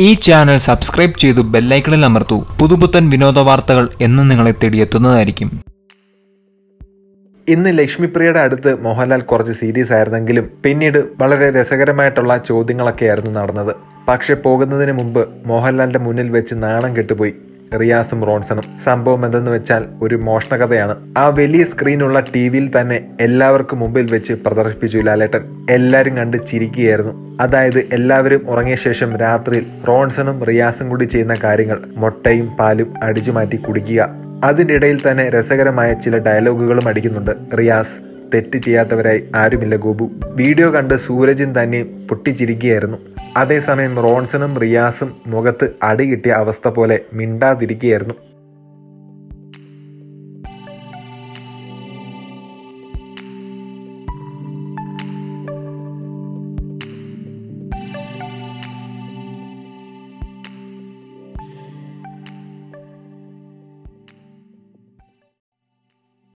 ഈ channel subscribe ചെയ്തു ബെല്ലൈക്കണിൽ അമർത്തൂ. പുതുപുത്തൻ വിനോദ വാർത്തകൾ എന്ന് നിങ്ങളെ തേടിയെത്തുന്നതായിരിക്കും. ഇന്ന് ലക്ഷ്മിപ്രിയയുടെ അടുത്ത് മോഹൻലാൽ കുറച്ച് സീരിയസ് ആയിരുന്നെങ്കിലും പിന്നീട് വളരെ രസകരമായിട്ടുള്ള ചോദ്യങ്ങളൊക്കെയായിരുന്നു നടന്നത്. പക്ഷെ പോകുന്നതിന് മുമ്പ് മോഹൻലാലിന്റെ മുന്നിൽ വെച്ച് നാണം കെട്ടുപോയി. റിയാസും റോൺസണും. സംഭവം എന്തെന്ന് വെച്ചാൽ ഒരു മോഷണകഥയാണ്. ആ വലിയ സ്ക്രീനുള്ള ടി വിയിൽ തന്നെ എല്ലാവർക്കും മുമ്പിൽ വെച്ച് പ്രദർശിപ്പിച്ചു ലാലേട്ടൻ. എല്ലാവരും കണ്ട് ചിരിക്കുകയായിരുന്നു. അതായത് എല്ലാവരും ഉറങ്ങിയ ശേഷം രാത്രിയിൽ റോൺസണും റിയാസും കൂടി ചെയ്യുന്ന കാര്യങ്ങൾ മുട്ടയും പാലും അടിച്ചു മാറ്റി കുടിക്കുക. അതിന്റെ ഇടയിൽ തന്നെ രസകരമായ ചില ഡയലോഗുകളും അടിക്കുന്നുണ്ട്. റിയാസ് തെറ്റ് ചെയ്യാത്തവരായി ആരുമില്ല ഗോപു. വീഡിയോ കണ്ട് സൂരജും തന്നെ പൊട്ടിച്ചിരിക്കുകയായിരുന്നു. അതേസമയം റോൺസണും റിയാസും മുഖത്ത് അടി കിട്ടിയ അവസ്ഥ പോലെ മിണ്ടാതിരിക്കുകയായിരുന്നു